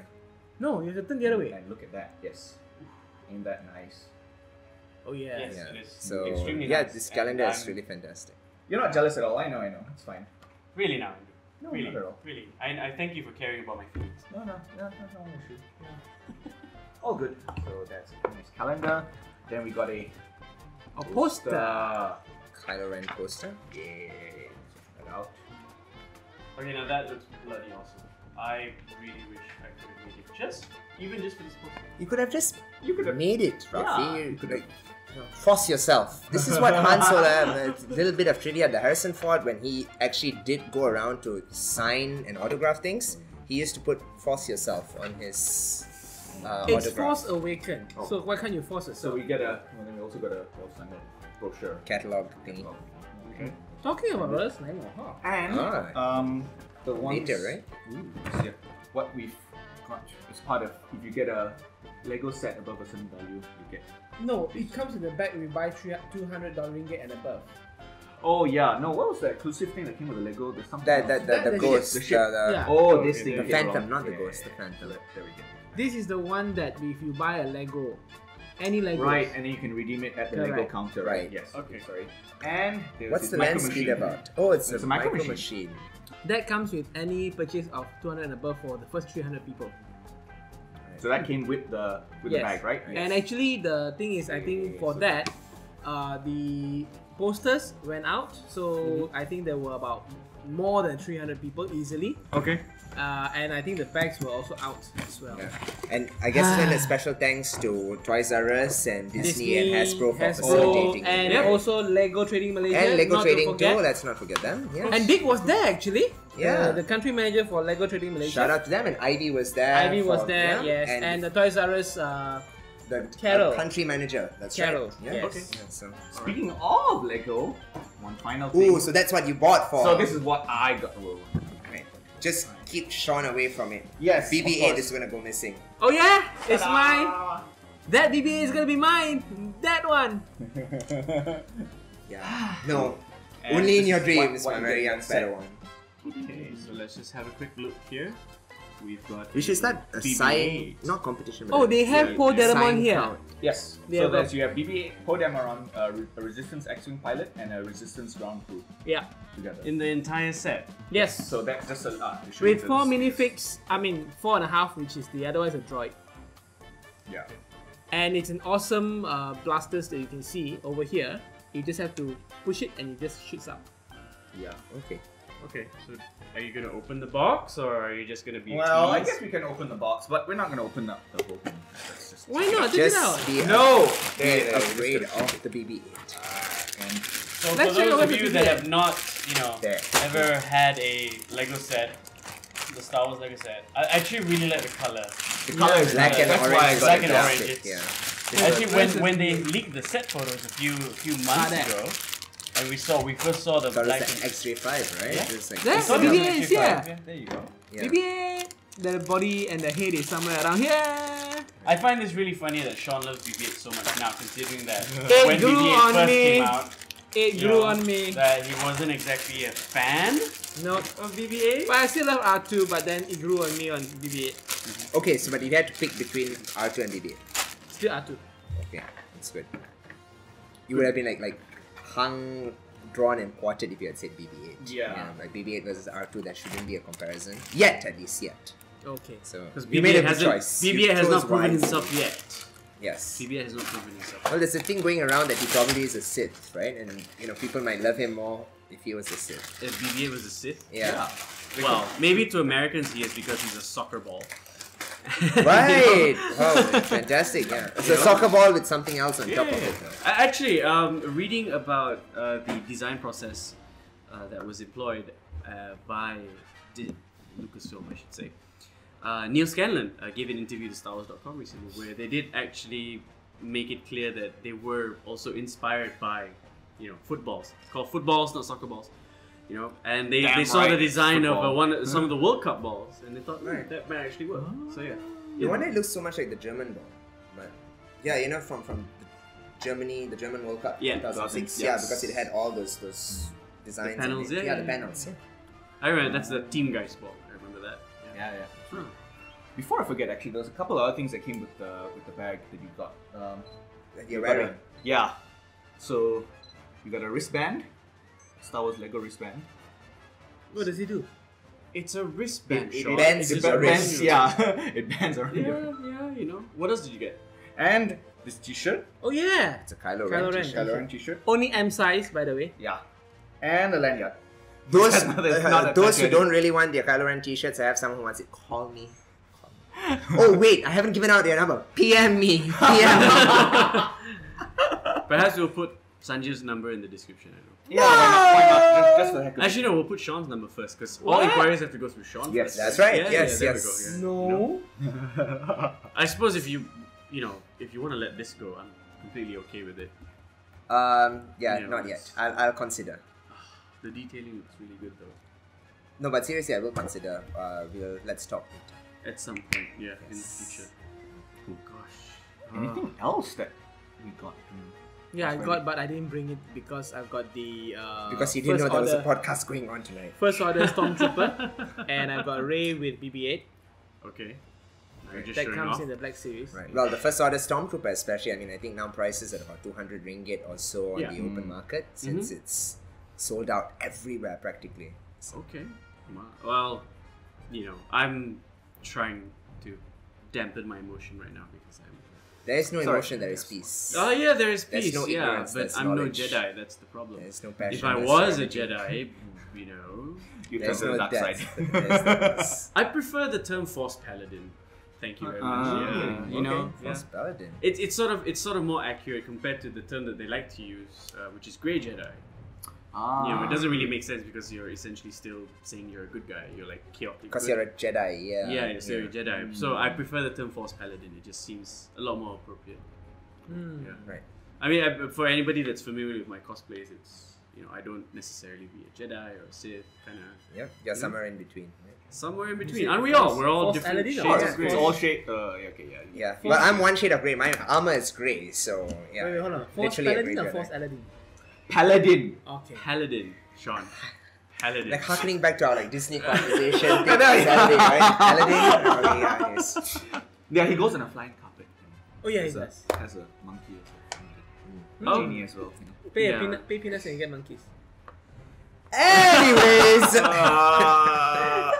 Speaker 4: No, you have to turn the other way.
Speaker 3: And look at that. Yes. Ain't that nice?
Speaker 4: Oh yeah.
Speaker 2: Yes.
Speaker 1: Yeah.
Speaker 2: it is
Speaker 1: So
Speaker 2: extremely
Speaker 1: yeah,
Speaker 2: nice,
Speaker 1: this
Speaker 2: and
Speaker 1: calendar is really fantastic.
Speaker 3: You're not jealous at all. I know. I know. It's fine.
Speaker 2: Really now, Andrew.
Speaker 3: No,
Speaker 2: really,
Speaker 3: not at all.
Speaker 2: really. I, I thank you for caring about my feelings.
Speaker 3: No, no, no, no, no issue. Yeah. All good. So that's a nice calendar. Then we got a
Speaker 4: A poster.
Speaker 1: Kylo Ren poster.
Speaker 3: Yeah. Check that out.
Speaker 2: Okay, now that looks bloody awesome. I really wish I could have made it just, even just for this poster.
Speaker 1: You could have just
Speaker 3: You could have.
Speaker 1: made it, Rafie.
Speaker 3: Yeah.
Speaker 1: You could like you know, force yourself. This is what Han Solo. Uh, a little bit of trivia: the Harrison Ford, when he actually did go around to sign and autograph things, he used to put "force yourself" on his uh,
Speaker 4: It's
Speaker 1: autograph
Speaker 4: Force Awakened.
Speaker 3: Oh.
Speaker 4: So why can't you force
Speaker 3: it?
Speaker 4: So
Speaker 3: we get a. Well, then we also got a well standard brochure.
Speaker 1: catalog thingy.
Speaker 3: Okay.
Speaker 4: Talking about Brothers Nine huh?
Speaker 3: And
Speaker 1: Alright.
Speaker 3: um, the ones
Speaker 1: Later, right?
Speaker 3: Ooh, yeah. What we've got as part of if you get a Lego set above a certain value, you get.
Speaker 4: No, it comes in the back. We buy three two hundred dollar ringgit and above.
Speaker 3: Oh yeah, no. What was the exclusive thing that came with the Lego? There's something.
Speaker 1: That
Speaker 3: else.
Speaker 1: that the,
Speaker 4: That-
Speaker 1: the
Speaker 4: the
Speaker 1: ghost,
Speaker 3: ship, the
Speaker 1: the,
Speaker 4: Yeah.
Speaker 3: Oh,
Speaker 2: Okay,
Speaker 3: this
Speaker 2: the
Speaker 3: thing.
Speaker 1: the phantom,
Speaker 3: along.
Speaker 1: not the
Speaker 3: Yeah,
Speaker 1: ghost,
Speaker 3: yeah,
Speaker 1: the phantom.
Speaker 3: yeah. There we go.
Speaker 4: This is the one that if you buy a Lego, any Lego,
Speaker 3: Right, and then you can redeem it at the Lego counter.
Speaker 1: Right.
Speaker 3: Yes.
Speaker 2: Okay.
Speaker 3: Sorry. And there's
Speaker 1: What's
Speaker 3: this
Speaker 1: the
Speaker 3: micro
Speaker 1: land speed
Speaker 3: machine.
Speaker 1: about? Oh, it's,
Speaker 3: It's
Speaker 1: a
Speaker 3: a micro
Speaker 1: micro
Speaker 3: machine.
Speaker 1: machine.
Speaker 4: that comes with any purchase of two hundred and above for the first three hundred people.
Speaker 3: So that came with the with the
Speaker 4: Yes.
Speaker 3: bag, right?
Speaker 4: And actually, the thing is, I think for that, uh, the posters went out. So I think there were about more than 300 people easily.
Speaker 3: Okay.
Speaker 4: Uh, and I think the bags were also out as well.
Speaker 1: Yeah. And I guess then a special thanks to Toys R Us and Disney, and Hasbro for facilitating it.
Speaker 4: and
Speaker 1: Yeah.
Speaker 4: also Lego Trading Malaysia.
Speaker 1: and Lego
Speaker 4: not
Speaker 1: Trading
Speaker 4: forget.
Speaker 1: too. Let's not forget them. Yeah.
Speaker 4: And Dick was there actually.
Speaker 1: Yeah.
Speaker 4: The, the country manager for Lego Trading Malaysia.
Speaker 1: Shout out to them. And Ivy was there.
Speaker 4: Ivy was
Speaker 1: for-
Speaker 4: there,
Speaker 1: yeah,
Speaker 4: yes. And, the Toys R Us, uh,
Speaker 1: the
Speaker 4: Carol.
Speaker 1: uh, country manager. That's
Speaker 4: Carol,
Speaker 1: right. Yeah.
Speaker 4: yes.
Speaker 3: Okay.
Speaker 1: Yeah, so.
Speaker 3: Speaking of Lego, one final thing.
Speaker 1: Ooh, so that's what you bought for.
Speaker 3: So this is what I got. Whoa.
Speaker 1: Right. Just keep Sean away from it.
Speaker 3: Yes.
Speaker 1: BB-8 is gonna go missing.
Speaker 4: oh yeah, it's mine. That BB is gonna be mine. That one.
Speaker 1: Yeah. No.
Speaker 3: And
Speaker 1: Only in your dreams,
Speaker 3: what-
Speaker 1: my very young
Speaker 3: get.
Speaker 1: Padawan.
Speaker 2: Okay, so let's just have a quick look here. We've got.
Speaker 1: We should start a
Speaker 2: BB-8.
Speaker 1: sign, not competition. but
Speaker 4: Oh, they have
Speaker 1: sign
Speaker 4: Poe Dameron here.
Speaker 1: count.
Speaker 3: Yes.
Speaker 4: They
Speaker 3: so
Speaker 4: have a-
Speaker 3: there's you have BB-8 Poe Dameron, uh, a Resistance X-wing pilot, and a Resistance ground crew
Speaker 4: Yeah.
Speaker 3: together.
Speaker 2: In the entire set.
Speaker 4: Yes.
Speaker 3: so that's just a uh, to show you
Speaker 4: With
Speaker 3: the-
Speaker 4: four minifigs, I mean four and a half, which is the other one is a droid.
Speaker 3: Yeah.
Speaker 4: And it's an awesome uh, blasters that you can see over here. You just have to push it and it just shoots up.
Speaker 3: Yeah.
Speaker 1: Okay.
Speaker 2: Okay, so are you gonna open the box or are you just gonna be?
Speaker 3: Well, I
Speaker 2: teased?
Speaker 3: guess we can open the box, but we're not gonna open up the whole thing. Let's just
Speaker 4: Why not? Check it
Speaker 1: Just
Speaker 4: out.
Speaker 1: be
Speaker 3: No.
Speaker 1: Be
Speaker 3: Uh,
Speaker 1: afraid
Speaker 3: description.
Speaker 1: of the BB-8.
Speaker 3: And
Speaker 2: So
Speaker 4: Let's
Speaker 2: for
Speaker 4: check out
Speaker 2: those of
Speaker 4: what
Speaker 2: you that have not, you know,
Speaker 1: There.
Speaker 2: ever had a Lego set, the Star Wars Lego set, I actually really like the color.
Speaker 3: the color is
Speaker 1: Black
Speaker 3: nice.
Speaker 1: and
Speaker 3: That's
Speaker 1: orange.
Speaker 3: why I
Speaker 1: is
Speaker 3: got
Speaker 2: Black and
Speaker 1: fantastic,
Speaker 2: orange,
Speaker 1: Yeah.
Speaker 2: Actually, when, when they leaked the set photos a few few months ago, and we saw we first saw the
Speaker 1: So
Speaker 2: black.
Speaker 1: it's an X-ray 5, right?
Speaker 2: Yeah.
Speaker 1: It's like
Speaker 4: There,
Speaker 2: we saw
Speaker 4: BB-8
Speaker 2: the
Speaker 4: is
Speaker 2: X-ray
Speaker 4: here.
Speaker 2: five, There you go.
Speaker 1: yeah.
Speaker 4: BB-8. The body and the head is somewhere around here.
Speaker 2: I find this really funny that Sean loves BB-8 so much now, considering that
Speaker 4: It
Speaker 2: when
Speaker 4: grew
Speaker 2: BB-8
Speaker 4: on
Speaker 2: first
Speaker 4: me.
Speaker 2: came out,
Speaker 4: It
Speaker 2: you
Speaker 4: grew
Speaker 2: know,
Speaker 4: on me.
Speaker 2: that he wasn't exactly a fan
Speaker 4: No,
Speaker 2: of BB-8.
Speaker 4: but I still love R2, but then it grew on me on BB-8. Mm-hmm.
Speaker 1: Okay, so but you had to pick between R2 and BB-8.
Speaker 4: Still R2.
Speaker 1: Okay, that's good. You would have been like like hung, drawn, and quartered if you had said BB-8.
Speaker 3: Yeah.
Speaker 1: like BB-8 versus R2. That shouldn't be a comparison yet, at least yet.
Speaker 4: Okay.
Speaker 1: So
Speaker 2: Because
Speaker 1: you made a
Speaker 2: BB-8
Speaker 1: good
Speaker 2: hasn't,
Speaker 1: choice.
Speaker 2: BB-8 has not proven
Speaker 1: wisely.
Speaker 2: himself yet.
Speaker 1: Yes.
Speaker 2: BB-8 has not proven himself.
Speaker 1: Well, there's a thing going around that he probably is a Sith, right? And you know, people might love him more if he was a Sith.
Speaker 2: If BB-8 was a Sith,
Speaker 1: Yeah.
Speaker 2: well, maybe to Americans he is because he's a soccer ball.
Speaker 1: Right. oh, fantastic. Yeah. It's a soccer ball with something else on
Speaker 2: Yeah,
Speaker 1: top of it. though.
Speaker 2: Actually, um, reading about uh, the design process uh, that was employed uh, by Di- Lucasfilm, I should say. Uh, Neal Scanlan uh, gave an interview to StarWars.com recently where they did actually make it clear that they were also inspired by, you know, footballs. It's called footballs, not soccer balls. You know, and they,
Speaker 3: Damn
Speaker 2: they saw
Speaker 3: right,
Speaker 2: the design of uh,
Speaker 3: football.
Speaker 2: one some of the World Cup balls, and they thought, hmm,
Speaker 1: Right.
Speaker 2: that might actually work. So yeah,
Speaker 1: The one that looks so much like the German ball. But yeah, you know, from from the Germany, the German World Cup
Speaker 2: Yeah,
Speaker 1: 2006.
Speaker 3: yes.
Speaker 1: Yeah, because it had all those those designs. on
Speaker 2: panels,
Speaker 1: it.
Speaker 2: yeah,
Speaker 1: yeah, the
Speaker 2: yeah.
Speaker 1: panels. Yeah.
Speaker 2: I remember that's the Teamgeist ball. I remember that.
Speaker 3: Yeah, yeah.
Speaker 2: Hmm.
Speaker 3: Before I forget, actually, there's a couple of other things that came with the with the bag that you got. Um,
Speaker 1: That you're
Speaker 3: you got
Speaker 1: wearing.
Speaker 3: a- yeah. So you got a wristband, Star Wars Lego wristband.
Speaker 4: What does he do?
Speaker 2: It's a wristband.
Speaker 1: It- it
Speaker 2: Sean.
Speaker 1: bends
Speaker 2: It's
Speaker 1: your wrist.
Speaker 3: bends, yeah, it bends around.
Speaker 2: Yeah,
Speaker 3: your-
Speaker 2: yeah, you know. What else did you get?
Speaker 3: And this T-shirt,
Speaker 4: Oh yeah.
Speaker 1: It's a Kylo,
Speaker 4: Kylo
Speaker 1: Ren.
Speaker 4: Ren.
Speaker 1: t-shirt.
Speaker 3: Kylo Ren T-shirt.
Speaker 4: Only M size, by the way.
Speaker 3: Yeah, and a lanyard.
Speaker 1: Those
Speaker 3: That's not-
Speaker 1: uh, those who don't really want their Kylo Ren t-shirts, I have someone who wants it. Call me. Call me. oh wait, I haven't given out their number. PM me. PM me.
Speaker 2: Perhaps we'll put Sanjiv's number in the description. I know.
Speaker 3: Yeah, why not? Why not? Just, just for the heck of it.
Speaker 2: Actually, no. We'll put Sean's number first because all
Speaker 4: What?
Speaker 2: inquiries have to go through Sean.
Speaker 3: Yes,
Speaker 2: first.
Speaker 1: that's right.
Speaker 2: Yeah,
Speaker 1: Yes,
Speaker 2: yeah, there
Speaker 1: yes.
Speaker 2: We go, yeah.
Speaker 4: No.
Speaker 2: I suppose if you, you know, if you want to let this go, I'm completely okay with it.
Speaker 1: um, yeah,
Speaker 2: Yeah,
Speaker 1: not yet.
Speaker 2: it's-
Speaker 1: I'll, I'll consider.
Speaker 2: The detailing looks really good though.
Speaker 1: No, but seriously, I will consider. Uh, we'll let's talk later.
Speaker 2: At some point, yeah, in the
Speaker 1: Yes.
Speaker 2: future. Oh gosh.
Speaker 3: Anything else that we got?
Speaker 4: Yeah, I got, but I didn't bring it because I've got the uh,
Speaker 1: Because you didn't know
Speaker 4: first
Speaker 1: there was a podcast going on tonight.
Speaker 4: First order stormtrooper, and I've got Rey with BB-8
Speaker 2: Okay. Are you just
Speaker 4: that comes
Speaker 2: off?
Speaker 4: in the Black Series.
Speaker 1: Right. Well, the first order Stormtrooper, especially, I mean, I think now prices at about 200 ringgit or so on
Speaker 2: Yeah.
Speaker 1: the open
Speaker 3: Mm.
Speaker 1: market since it's sold out everywhere practically. So,
Speaker 2: Okay. Well, you know, I'm trying to dampen my emotion right now because I'm
Speaker 1: There is no
Speaker 3: Sorry.
Speaker 1: emotion, there is peace.
Speaker 2: Oh yeah, there is peace.
Speaker 1: no
Speaker 2: yeah, but I'm
Speaker 1: knowledge.
Speaker 2: no Jedi. That's the problem.
Speaker 1: There's no passion.
Speaker 2: if I
Speaker 1: there's
Speaker 2: was a. Jedi, you know,
Speaker 3: You
Speaker 1: There's
Speaker 3: to the
Speaker 1: no
Speaker 3: dark
Speaker 1: death.
Speaker 3: side.
Speaker 2: I prefer the term Force Paladin. Thank you very much.
Speaker 3: Ah,
Speaker 2: yeah,
Speaker 3: okay.
Speaker 2: you know,
Speaker 1: Okay,
Speaker 2: yeah.
Speaker 1: Force Paladin.
Speaker 2: It's it's sort of it's sort of more accurate compared to the term that they like to use, uh, which is Grey Jedi.
Speaker 3: Ah.
Speaker 2: You know, it doesn't really make sense because you're essentially still saying you're a good guy. You're like chaotic.
Speaker 1: Because you're a Jedi, yeah.
Speaker 2: yeah, you're still a Jedi. So I prefer the term Force Paladin. It just seems a lot more appropriate.
Speaker 4: Hmm.
Speaker 2: Yeah.
Speaker 1: Right.
Speaker 2: I mean, I, for anybody that's familiar with my cosplays, it's you know I don't necessarily be a Jedi or a Sith, kind of
Speaker 1: Yeah, you're somewhere in between. Right?
Speaker 2: somewhere in between. Aren't we all? We're all
Speaker 4: Force
Speaker 2: different
Speaker 4: Paladin
Speaker 2: shades
Speaker 1: Force-
Speaker 2: of grey.
Speaker 3: It's all shade. Uh, yeah, okay, yeah.
Speaker 1: Yeah,
Speaker 4: Force-
Speaker 1: but I'm one shade of grey. My armor is grey, so yeah.
Speaker 4: Wait, wait, hold on. Force
Speaker 1: Literally
Speaker 4: Paladin or Force
Speaker 1: Jedi.
Speaker 4: Aladdin?
Speaker 3: Paladin.
Speaker 4: Okay.
Speaker 2: Paladin, Sean. Paladin.
Speaker 1: Like harkening back to our like Disney conversation thing, Saturday, right? Paladin. Okay, yeah, yes.
Speaker 3: Yeah, he goes on a flying carpet.
Speaker 4: Oh yeah, he
Speaker 3: Has a,
Speaker 4: does.
Speaker 3: has a monkey as
Speaker 2: Oh.
Speaker 3: well. Genie as well.
Speaker 4: Pay,
Speaker 2: Yeah.
Speaker 4: a peanut, pay peanuts and you get monkeys.
Speaker 1: Anyways,
Speaker 3: Uh,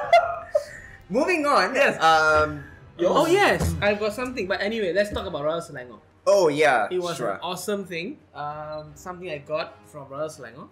Speaker 1: moving on. Yes. Um.
Speaker 4: Oh yes, I've got something. But anyway, let's talk about Royal Selangor.
Speaker 1: Oh yeah.
Speaker 4: It was
Speaker 1: sure.
Speaker 4: an awesome thing. Um, something I got from Royal Selangor.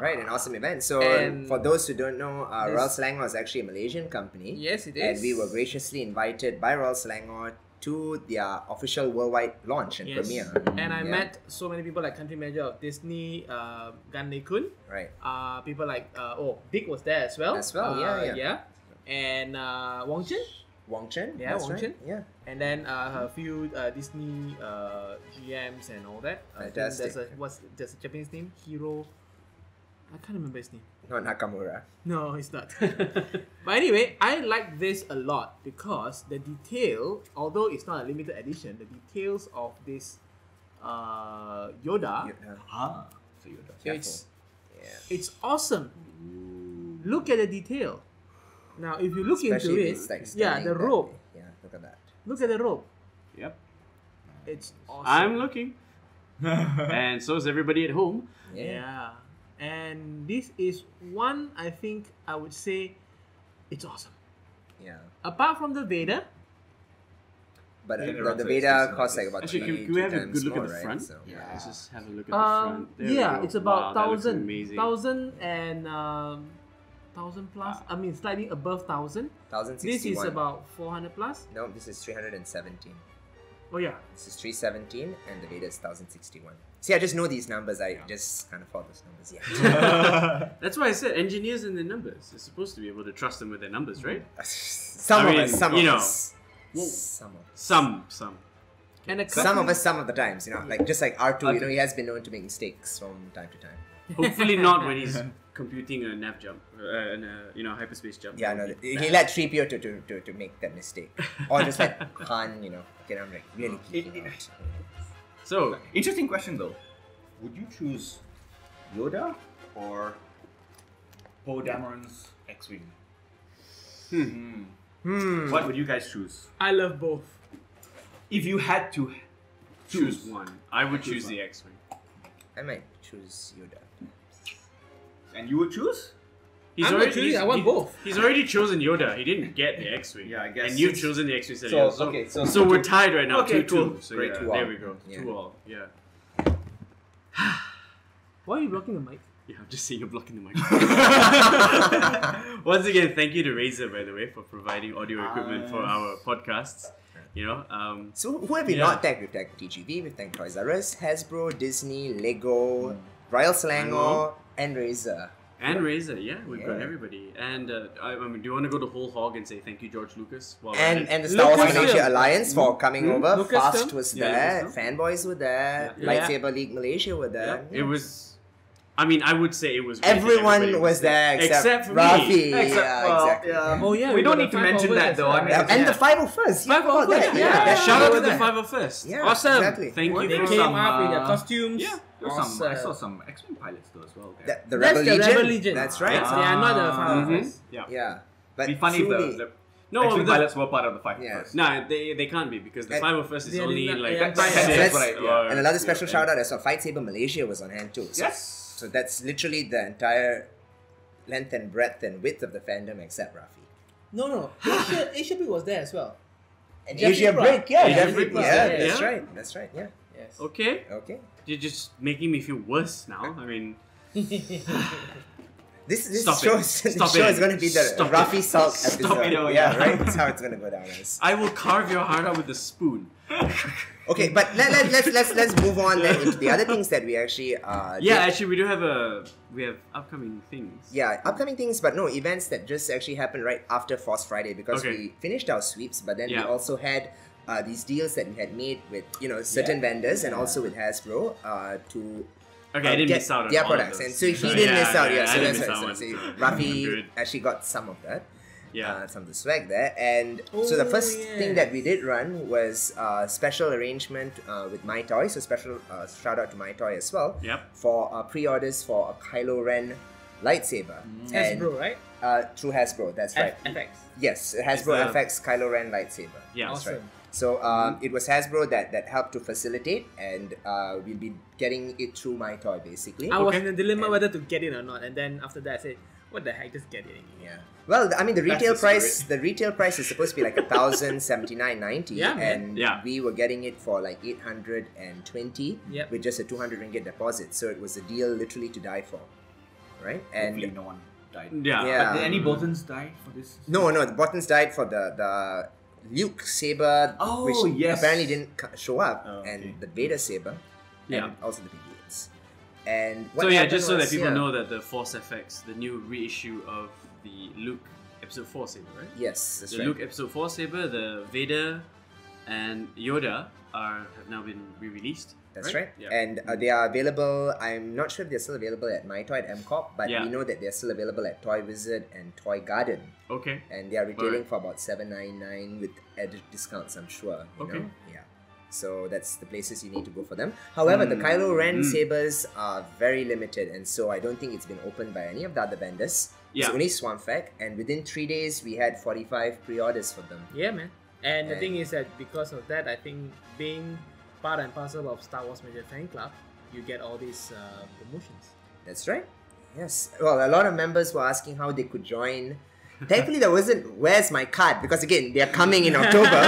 Speaker 1: Right, an awesome event. So,
Speaker 4: And
Speaker 1: for those who don't know, uh, Royal Selangor is actually a Malaysian company.
Speaker 4: Yes, it
Speaker 1: And we were graciously invited by Royal Selangor to their official worldwide launch and
Speaker 4: Yes.
Speaker 1: premiere.
Speaker 4: And I
Speaker 1: Yeah.
Speaker 4: met so many people like country manager of Disney, uh, Gan Kun.
Speaker 1: Right.
Speaker 4: Uh, people like uh, oh Dick was there as well.
Speaker 1: As well,
Speaker 4: Uh,
Speaker 1: yeah, yeah.
Speaker 4: yeah. And uh, Wong Chen.
Speaker 1: Wong Chen.
Speaker 4: Yeah,
Speaker 1: that's
Speaker 4: Wong
Speaker 1: right.
Speaker 4: Chen.
Speaker 1: Yeah.
Speaker 4: And then uh, a few uh, Disney uh, GMs and all that. I
Speaker 1: Fantastic.
Speaker 4: There's a what's there's a Japanese name Hiro. I can't remember his name.
Speaker 1: Not Nakamura.
Speaker 4: No, it's not. but anyway, I like this a lot because the detail, although it's not a limited edition, the details of this uh, Yoda,
Speaker 1: You- uh,
Speaker 3: ah, so you're
Speaker 4: it's
Speaker 1: yeah.
Speaker 4: it's awesome. Look at the detail. Now, if you look
Speaker 1: Especially
Speaker 4: into it,
Speaker 1: like,
Speaker 4: yeah, the
Speaker 1: that
Speaker 4: rope.
Speaker 1: way. Yeah, look at that.
Speaker 4: Look at the rope.
Speaker 2: Yep.
Speaker 4: It's awesome.
Speaker 2: I'm looking, and so is everybody at home.
Speaker 1: Yeah.
Speaker 4: Yeah. And this is one I think I would say it's awesome.
Speaker 1: Yeah.
Speaker 4: Apart from the Vader.
Speaker 1: But
Speaker 3: Yeah,
Speaker 1: uh, the, the Vader
Speaker 3: expensive
Speaker 1: costs like about
Speaker 2: Actually,
Speaker 1: three,
Speaker 2: can, can we have a good look
Speaker 1: more,
Speaker 2: at the
Speaker 1: right?
Speaker 2: front?
Speaker 1: So,
Speaker 2: Yeah,
Speaker 1: yeah.
Speaker 2: let's just have a look at the
Speaker 4: um,
Speaker 2: front. There we
Speaker 4: yeah, it's about
Speaker 2: wow,
Speaker 4: thousand,
Speaker 2: amazing.
Speaker 4: thousand and um, thousand plus. I mean, slightly above thousand. Thousand
Speaker 1: sixty-one.
Speaker 4: This is about four hundred plus.
Speaker 1: No, this is 317.
Speaker 4: Oh yeah.
Speaker 1: This is 317 and the Vader is 1061. See, I just know these numbers. I just kind of follow those numbers. Yeah.
Speaker 2: That's why I said engineers and their numbers. You're supposed to be able to trust them with their numbers, right?
Speaker 1: some
Speaker 2: I
Speaker 1: of
Speaker 2: mean,
Speaker 1: us, some
Speaker 2: you
Speaker 1: of
Speaker 2: know.
Speaker 1: us. Some of us.
Speaker 2: Some, some.
Speaker 4: And a
Speaker 1: Some of us, some of the times, you know, like just like R2, you know, he has been known to make mistakes from time to time.
Speaker 2: Hopefully not when he's computing a nav jump, uh, and a you know hyperspace jump.
Speaker 1: Yeah, no,
Speaker 2: would
Speaker 1: he
Speaker 2: bad.
Speaker 1: let 3PO to, to, to, to make that mistake. Or just like Han, you know, get I'm like really geeking out.
Speaker 2: So
Speaker 3: Interesting question though. Would you choose Yoda or Poe Dameron's X-wing? Hmm.
Speaker 1: Hmm.
Speaker 3: What would you guys choose
Speaker 4: I love both.
Speaker 3: if you had to
Speaker 2: choose
Speaker 3: choose?
Speaker 2: one. I would
Speaker 3: Choose
Speaker 2: choose
Speaker 3: one.
Speaker 2: the X-wing.
Speaker 1: I might choose Yoda.
Speaker 3: And you would choose?
Speaker 2: He's
Speaker 4: I'm
Speaker 2: already,
Speaker 4: choosing,
Speaker 2: he's-
Speaker 4: I want
Speaker 2: he-
Speaker 4: both.
Speaker 2: He's already chosen Yoda. He didn't get the X-wing.
Speaker 3: Yeah, I guess
Speaker 2: And you've chosen the X-wing.
Speaker 3: So,
Speaker 2: So,
Speaker 3: okay, so-
Speaker 2: so, we're tied right now.
Speaker 3: Okay,
Speaker 2: two,
Speaker 3: cool.
Speaker 2: two. So
Speaker 3: Great,
Speaker 2: yeah,
Speaker 1: two
Speaker 2: there we go.
Speaker 1: Yeah.
Speaker 2: Two all. Yeah.
Speaker 4: Why are you blocking the mic?
Speaker 2: Yeah, I'm just saying you're blocking the mic. Once again, thank you to Razer, by the way, for providing audio equipment for
Speaker 3: Ah.
Speaker 2: our podcasts. You know, um,
Speaker 1: So who have we
Speaker 2: Yeah.
Speaker 1: not tagged? We've tagged TGV, we've tagged Toys R Us, Hasbro, Disney, Lego, Royal Selangor, and Razer.
Speaker 2: and Razer, yeah, we've got everybody. And uh, I, I mean, do you want to go to the whole hog and say thank you, George Lucas? while we're at
Speaker 1: And and the Star Wars
Speaker 4: Lucasfilm.
Speaker 1: Malaysia Alliance for coming over.
Speaker 4: Lucasfilm.
Speaker 1: Fast was
Speaker 2: Yeah,
Speaker 1: there.
Speaker 2: Lucasfilm.
Speaker 1: Fanboys were there.
Speaker 2: Yeah.
Speaker 1: Lightsaber League Malaysia were there.
Speaker 2: Yeah, it was. I mean, I would say it was.
Speaker 1: Everyone was there except,
Speaker 2: Except for
Speaker 1: Rafie.
Speaker 2: me.
Speaker 1: Yeah,
Speaker 3: well,
Speaker 1: exactly.
Speaker 3: yeah.
Speaker 4: Oh yeah,
Speaker 3: We don't need to mention that,
Speaker 4: as
Speaker 3: though. I mean,
Speaker 1: Yeah, and
Speaker 3: Yeah.
Speaker 1: the 501st.
Speaker 4: Five
Speaker 1: oh,
Speaker 4: oh
Speaker 1: that.
Speaker 4: first,
Speaker 1: Yeah,
Speaker 4: yeah.
Speaker 1: that
Speaker 2: Shout out to the
Speaker 1: there.
Speaker 2: 501st.
Speaker 1: Yeah,
Speaker 4: Awesome.
Speaker 1: Exactly.
Speaker 2: Thank
Speaker 3: What?
Speaker 2: you
Speaker 4: They
Speaker 2: for
Speaker 4: came
Speaker 3: some,
Speaker 4: up in their
Speaker 3: uh,
Speaker 4: costumes.
Speaker 2: yeah,
Speaker 3: There was some, I saw some X-wing pilots though as well. Okay.
Speaker 1: The, the
Speaker 4: That's
Speaker 1: Rebel
Speaker 4: the
Speaker 1: Legion.
Speaker 4: Rebel Legion.
Speaker 1: That's right.
Speaker 4: They are not the
Speaker 3: Ah.
Speaker 4: five
Speaker 2: Mhm. Yeah.
Speaker 1: Yeah. But
Speaker 3: It'd be funny if
Speaker 1: truly,
Speaker 3: the, the
Speaker 2: No,
Speaker 3: X-wing
Speaker 2: the,
Speaker 3: pilots were part of the five
Speaker 1: Yeah.
Speaker 3: first.
Speaker 2: Nah, they, they can't be because the
Speaker 1: And-
Speaker 2: 501st is only
Speaker 4: not-
Speaker 2: like
Speaker 4: yeah,
Speaker 2: six
Speaker 1: that's- that's
Speaker 3: right, yeah.
Speaker 1: and another special
Speaker 2: yeah,
Speaker 1: shout out as well. Fight Saber Malaysia was on hand too. So,
Speaker 3: Yes.
Speaker 1: So that's literally the entire length and breadth and width of the fandom except Rafie.
Speaker 4: No, no. Asia, Asia Big was there as well. And
Speaker 1: Usually a
Speaker 4: Jeffrey
Speaker 1: break, yeah,
Speaker 2: Jeffrey
Speaker 1: Jeffrey,
Speaker 2: Plus,
Speaker 1: yeah,
Speaker 2: yeah.
Speaker 1: that's right, that's right, yeah.
Speaker 4: Yes.
Speaker 2: Okay,
Speaker 1: Okay.
Speaker 2: you're just making me feel worse now. I mean,
Speaker 1: This this
Speaker 2: Stop it.
Speaker 1: show is,
Speaker 2: Stop
Speaker 1: this show
Speaker 2: it.
Speaker 1: is going to be the
Speaker 2: Stop it.
Speaker 1: Rafie Salk
Speaker 2: Stop
Speaker 1: episode.
Speaker 2: it.
Speaker 3: Oh,
Speaker 1: yeah,
Speaker 3: yeah.
Speaker 1: right. That's how it's going to go down. As.
Speaker 2: I will carve your heart out with a spoon.
Speaker 1: Okay, but let, let, let's let's let's move on then into the other things that we actually uh
Speaker 2: Yeah,
Speaker 1: did.
Speaker 2: actually, we do have a we have upcoming things.
Speaker 1: yeah upcoming things, but no events that just actually happened right after Force Friday because
Speaker 2: Okay.
Speaker 1: we finished our sweeps, but then we also had. Uh, these deals that we had made with you know certain
Speaker 3: Yeah.
Speaker 1: vendors and also with Hasbro uh, to
Speaker 2: Okay,
Speaker 1: uh,
Speaker 2: I didn't
Speaker 1: get
Speaker 2: miss out on
Speaker 1: their
Speaker 2: all
Speaker 1: products,
Speaker 2: of
Speaker 1: and so he didn't miss out. Yeah,
Speaker 2: I
Speaker 1: so
Speaker 2: didn't
Speaker 1: that's
Speaker 2: miss
Speaker 1: right. So,
Speaker 2: one.
Speaker 1: so
Speaker 2: Good.
Speaker 1: Rafie actually got some of that.
Speaker 2: Yeah.
Speaker 1: uh, some of the swag there. And so the
Speaker 4: Oh,
Speaker 1: first thing that we did run was a special arrangement uh, with My Toy. So special uh, shout out to My Toy as well
Speaker 2: Yep.
Speaker 1: for uh, pre-orders for a Kylo Ren lightsaber. And,
Speaker 4: Hasbro, right?
Speaker 1: Uh, through Hasbro, that's right.
Speaker 4: F- FX.
Speaker 1: Yes, Hasbro
Speaker 2: It's the-
Speaker 1: FX Kylo Ren lightsaber.
Speaker 2: Yeah.
Speaker 1: That's
Speaker 4: Awesome.
Speaker 1: right. So um, it was Hasbro that, that helped to facilitate, and uh, we'll be getting it through My Toy basically.
Speaker 4: I was
Speaker 2: Okay.
Speaker 4: in a dilemma
Speaker 1: And-
Speaker 4: whether to get it or not, and then after that I said, "What the heck? Just get it." Anyway.
Speaker 1: Yeah. Well, I mean, the retail
Speaker 3: the
Speaker 1: price. The retail price is supposed to be like a thousand seventy nine ninety,
Speaker 4: Yeah,
Speaker 1: and
Speaker 2: Yeah.
Speaker 1: we were getting it for like eight hundred and twenty
Speaker 4: Yep.
Speaker 1: with just a two hundred ringgit deposit. So it was a deal literally to die for, right? And
Speaker 3: Hopefully no one died.
Speaker 2: Yeah.
Speaker 1: Yeah.
Speaker 3: But did any Bothans die for this?
Speaker 1: no, no, the buttons died for the the Luke saber,
Speaker 3: Oh,
Speaker 1: which
Speaker 3: yes.
Speaker 1: apparently didn't show up,
Speaker 3: Oh, okay.
Speaker 1: and the Vader saber,
Speaker 2: Yeah.
Speaker 1: and also the BB-8s. And what
Speaker 2: so yeah, just so that people
Speaker 1: yeah,
Speaker 2: know that the Force FX, the new reissue of the Luke Episode Four saber, right?
Speaker 1: Yes, that's
Speaker 2: the
Speaker 1: right.
Speaker 2: Luke Episode Four saber, the Vader, and Yoda are have now been re-released.
Speaker 1: That's right.
Speaker 2: Yeah.
Speaker 1: And uh, they are available. I'm not sure if they're still available at My Toy at MCOP, but
Speaker 2: Yeah.
Speaker 1: we know that they're still available at Toy Wizard and Toy Garden.
Speaker 2: Okay.
Speaker 1: And they are retailing
Speaker 2: Alright.
Speaker 1: for about seven nine nine with added discounts, I'm sure. You
Speaker 2: Okay.
Speaker 1: Know? Yeah. So that's the places you need to go for them. However, the
Speaker 2: Mm.
Speaker 1: Kylo Ren
Speaker 2: Mm.
Speaker 1: sabers are very limited, and so I don't think it's been opened by any of the other vendors.
Speaker 2: Yeah.
Speaker 1: It's only Swampfak, and within three days we had 45 pre-orders for them.
Speaker 4: Yeah, man. And the thing is that because of that, I think being part and parcel of Star Wars Malaysia Fan Club, you get all these uh, promotions.
Speaker 1: That's right. Yes. Well, a lot of members were asking how they could join. Thankfully, there wasn't. Where's my card? Because again, they are coming in October.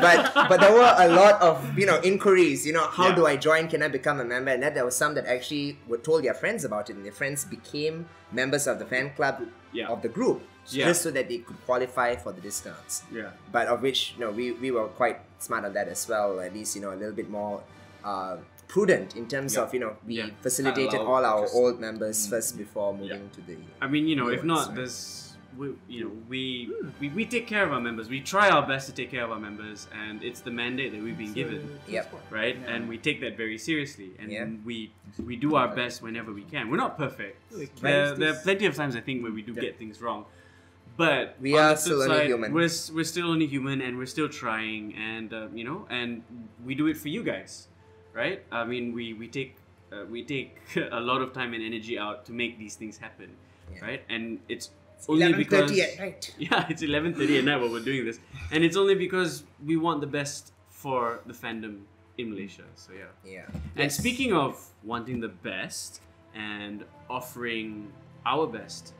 Speaker 1: but but there were a lot of you know inquiries. You know, how
Speaker 2: Yeah.
Speaker 1: do I join? Can I become a member? And that there were some that actually were told their friends about it, and their friends became members of the fan club
Speaker 2: Yeah.
Speaker 1: of the group,
Speaker 2: Yeah.
Speaker 1: just so that they could qualify for the discounts
Speaker 2: Yeah.
Speaker 1: but of which you know we, we were quite smart on that as well at least you know a little bit more uh, prudent in terms of you know we facilitated all our old members
Speaker 3: Mm.
Speaker 1: first before moving to the
Speaker 2: I mean, you know, if not,
Speaker 1: right?
Speaker 2: there's we, you know, we, we we take care of our members. We try our best to take care of our members, and it's the mandate that we've been given.
Speaker 1: Yep.
Speaker 2: right?
Speaker 3: Yeah.
Speaker 2: And we take that very seriously, and
Speaker 1: Yeah.
Speaker 2: we we do our best whenever we can. We're not perfect.
Speaker 4: We
Speaker 2: There, there are plenty of times I think where we do
Speaker 3: Yeah.
Speaker 2: get things wrong, but
Speaker 1: we are
Speaker 2: the flip
Speaker 1: still only human.
Speaker 2: We're we're still only human, and we're still trying, and uh, you know, and we do it for you guys, right? I mean, we we take uh, we take a lot of time and energy out to make these things happen,
Speaker 1: Yeah.
Speaker 2: right? And it's only because
Speaker 1: at night.
Speaker 2: yeah, it's eleven thirty at night while we're doing this, and it's only because we want the best for the fandom in Malaysia. So yeah.
Speaker 1: Yeah,
Speaker 2: And
Speaker 4: Yes.
Speaker 2: speaking of wanting the best and offering our best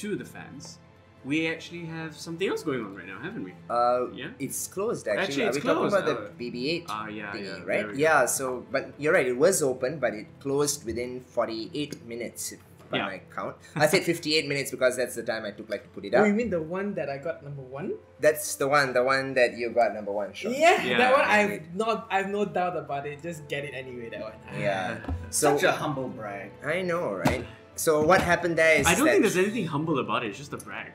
Speaker 2: to the fans, we actually have something else going on right now, haven't we?
Speaker 1: uh,
Speaker 2: Yeah.
Speaker 1: it's closed actually.
Speaker 2: Actually,
Speaker 1: Are
Speaker 2: it's
Speaker 1: we talking about
Speaker 2: Uh,
Speaker 1: the BB-8
Speaker 2: Ah, yeah,
Speaker 1: thingy,
Speaker 2: yeah,
Speaker 1: right? Yeah. So, but you're right. It was open, but it closed within forty-eight minutes. if- By
Speaker 2: Yeah.
Speaker 1: my count, I said fifty-eight minutes because that's the time I took like to put it
Speaker 4: Oh,
Speaker 1: up.
Speaker 4: you mean the one that I got number one?
Speaker 1: That's the one, the one that you got number one. Sure.
Speaker 4: Yeah,
Speaker 2: Yeah.
Speaker 4: that one I've not I've no doubt about it. Just get it anyway. That one.
Speaker 1: Yeah. So
Speaker 3: Such a humble brag.
Speaker 1: I know, right? So what happened there is
Speaker 2: I don't
Speaker 1: that,
Speaker 2: think there's anything humble about it. It's just a brag.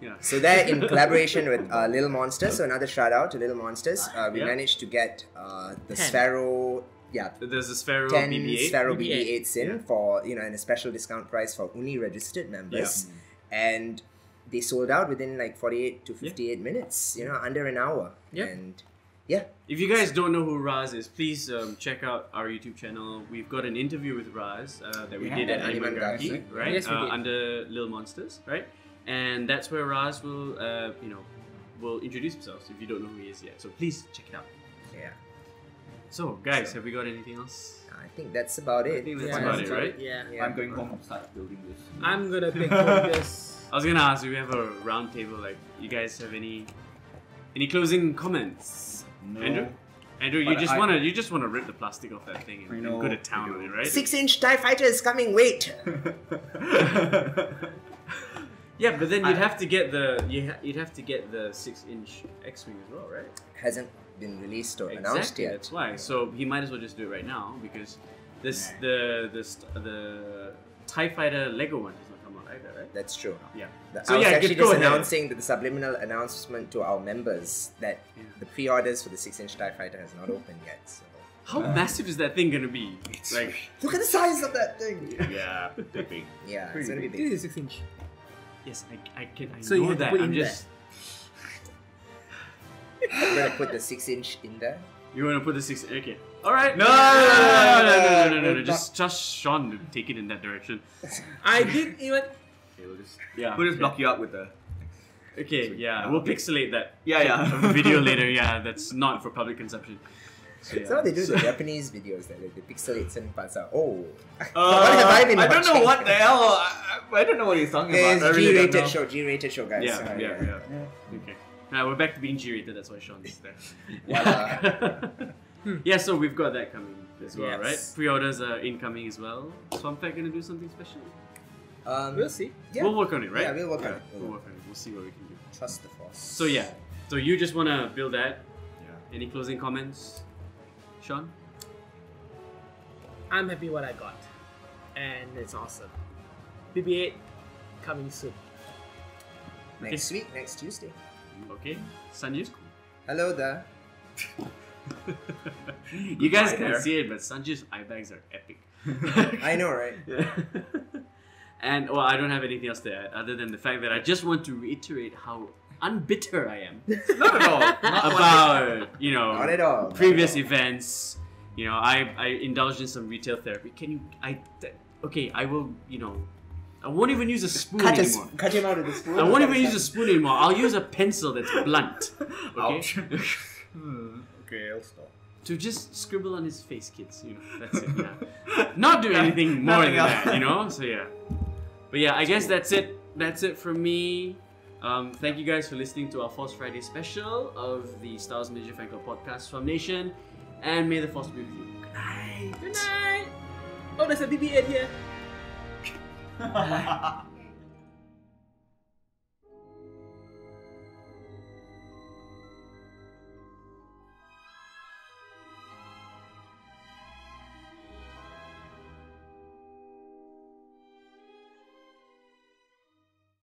Speaker 2: Yeah.
Speaker 1: so there in collaboration with uh, Little Monsters. So another shout out to Little Monsters. Uh, we
Speaker 2: Yeah.
Speaker 1: managed to get uh, the
Speaker 4: Ten.
Speaker 1: Sphero, yeah,
Speaker 2: There's a Sphero
Speaker 1: ten
Speaker 2: BB-8.
Speaker 1: Sphero
Speaker 4: BB-8.
Speaker 1: BB-8s in
Speaker 2: Yeah.
Speaker 1: for you know in a special discount price for only registered members, and they sold out within like forty-eight to fifty-eight minutes. You know, under an hour.
Speaker 4: Yep.
Speaker 1: And yeah,
Speaker 2: If you guys don't know who Raz is, please um, check out our YouTube channel. We've got an interview with Raz uh, that we
Speaker 3: Yeah,
Speaker 2: did at
Speaker 1: Animan
Speaker 2: Animangaki,
Speaker 1: Gaki.
Speaker 2: right?
Speaker 4: Yes, we
Speaker 2: uh,
Speaker 4: did.
Speaker 2: under Lil Monsters, right? And that's where Raz will, uh, you know, will introduce himself if you don't know who he is yet. So please check it out.
Speaker 1: Yeah.
Speaker 2: So, guys,
Speaker 1: So-
Speaker 2: have we got anything else?
Speaker 1: I think that's about it.
Speaker 2: I think that's
Speaker 4: Yeah,
Speaker 2: about
Speaker 4: that's
Speaker 2: it, right?
Speaker 4: Yeah.
Speaker 1: Yeah.
Speaker 3: I'm going home and start building this.
Speaker 4: I'm gonna take home this.
Speaker 2: I was gonna ask, do we have a round table? Like, you guys have any Any closing comments?
Speaker 3: No.
Speaker 2: Andrew? Andrew, you just
Speaker 3: I-
Speaker 2: wanna you just wanna rip the plastic off that thing and,
Speaker 3: I
Speaker 2: and
Speaker 3: know,
Speaker 2: go to
Speaker 3: I
Speaker 2: town
Speaker 3: do.
Speaker 2: on it, right?
Speaker 1: Six inch TIE fighter is coming, wait!
Speaker 2: Yeah, but then you'd
Speaker 3: I-
Speaker 2: have to get the you ha- you'd have to get the six inch X wing as well, right?
Speaker 1: Hasn't been released or announced
Speaker 2: Exactly,
Speaker 1: yet.
Speaker 2: That's why. So he might as well just do it right now because this
Speaker 3: Nah.
Speaker 2: the the st- the Tie Fighter Lego one has not come out either, right?
Speaker 1: That's true.
Speaker 2: Yeah.
Speaker 1: The-
Speaker 2: So
Speaker 1: I was
Speaker 2: yeah,
Speaker 1: actually
Speaker 2: go
Speaker 1: just
Speaker 2: ahead.
Speaker 1: announcing that the subliminal announcement to our members that
Speaker 2: Yeah.
Speaker 1: the pre-orders for the six-inch TIE fighter has not opened yet. So
Speaker 2: How uh, massive is that thing gonna be? It's Like,
Speaker 1: look at the size of that thing.
Speaker 3: yeah, they're big.
Speaker 1: Yeah,
Speaker 3: Pretty
Speaker 1: it's gonna be
Speaker 4: This
Speaker 1: big.
Speaker 4: is six inch.
Speaker 2: yes, I, I can I
Speaker 4: So you
Speaker 2: know
Speaker 4: have to
Speaker 2: that.
Speaker 4: put
Speaker 2: I'm
Speaker 4: in
Speaker 2: just
Speaker 1: We're gonna put the six-inch in there.
Speaker 2: you wanna put the six? Okay. All right.
Speaker 3: No,
Speaker 2: no, no, no, no, no, no, no, no,
Speaker 1: no.
Speaker 2: Just just Sean to take it in that direction.
Speaker 4: I did even.
Speaker 3: Okay, we'll just
Speaker 2: Yeah.
Speaker 3: we'll just block you out with the.
Speaker 2: Okay.
Speaker 3: Sweet.
Speaker 2: Yeah.
Speaker 3: Yeah.
Speaker 2: We'll pixelate that.
Speaker 3: Yeah, yeah.
Speaker 2: video later. Yeah. That's not for public consumption. So, yeah.
Speaker 1: So they do in the Japanese videos that they, they pixelate certain parts out. Oh,
Speaker 3: Uh,
Speaker 1: what have I been
Speaker 3: I don't know what the hell. I, I I don't know what he's talking about.
Speaker 1: It's
Speaker 3: I
Speaker 1: G-rated
Speaker 3: know.
Speaker 1: show, G-rated show, guys.
Speaker 2: Yeah,
Speaker 1: Uh,
Speaker 2: yeah, yeah. Okay. Now we're back to being G-rated. That's why Sean's there.
Speaker 1: Voila.
Speaker 2: yeah, so we've got that coming as well, right? Pre-orders are incoming as well. Swampert gonna do something special?
Speaker 1: Um,
Speaker 4: We'll see.
Speaker 1: Yeah.
Speaker 2: We'll work on it, right?
Speaker 1: Yeah, we'll work on it.
Speaker 2: We'll work on it. We'll see what we can do.
Speaker 1: Trust the force.
Speaker 2: So yeah, so you just wanna build that.
Speaker 3: Yeah.
Speaker 2: Any closing comments, Sean?
Speaker 4: I'm happy what I got, and it's awesome. BB-8 coming soon.
Speaker 1: next week, next Tuesday.
Speaker 2: Okay, Sanju.
Speaker 1: Hello there.
Speaker 2: you guys
Speaker 3: Hi
Speaker 2: can't
Speaker 3: there.
Speaker 2: see it, but Sanju's eye bags are epic.
Speaker 1: I know, right?
Speaker 2: and well, I don't have anything else to add other than the fact that I just want to reiterate how unbitter I am
Speaker 3: Not at all. Not
Speaker 2: about you know
Speaker 1: Not at all.
Speaker 2: previous
Speaker 1: at all.
Speaker 2: events. You know, I I indulged in some retail therapy. Can you? I okay. I will. You know, I won't even use a spoon
Speaker 1: Cut,
Speaker 2: anymore.
Speaker 1: cut him out with the spoon.
Speaker 2: I won't even use a spoon anymore. I'll use a pencil that's blunt. Okay.
Speaker 3: Ouch. Hmm, okay, I'll stop.
Speaker 2: to just scribble on his face, kids. You know, that's it. Yeah. Not do anything more than
Speaker 3: else.
Speaker 2: that. You know. So yeah. But yeah, I guess that's it. That's it from me. Um, thank you guys for listening to our Force Friday special of the Star Wars Malaysia Fan Club podcast from Nation, and may the Force be with you. Good night.
Speaker 4: Good night. Oh, there's a BB-8 here. 哈哈哈哈哈